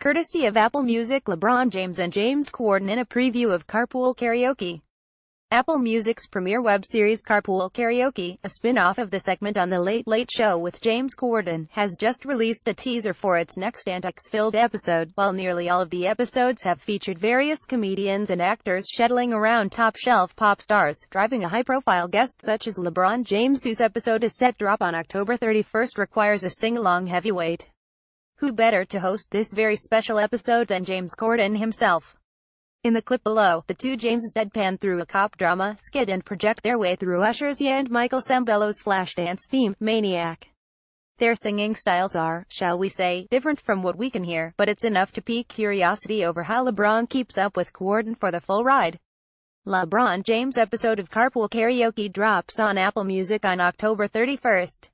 Courtesy of Apple Music LeBron James and James Corden in a preview of Carpool Karaoke. Apple Music's premiere web series Carpool Karaoke, a spin-off of the segment on The Late Late Show with James Corden, has just released a teaser for its next antics-filled episode. While nearly all of the episodes have featured various comedians and actors shuttling around top-shelf pop stars, driving a high-profile guest such as LeBron James whose episode is set drop on October 31st requires a sing-along heavyweight. Who better to host this very special episode than James Corden himself? In the clip below, the two Jameses deadpan through a cop drama skit and project their way through Usher's Yeah and Michael Sembello's Flashdance theme, Maniac. Their singing styles are, shall we say, different from what we can hear, but it's enough to pique curiosity over how LeBron keeps up with Corden for the full ride. LeBron James episode of Carpool Karaoke drops on Apple Music on October 31st.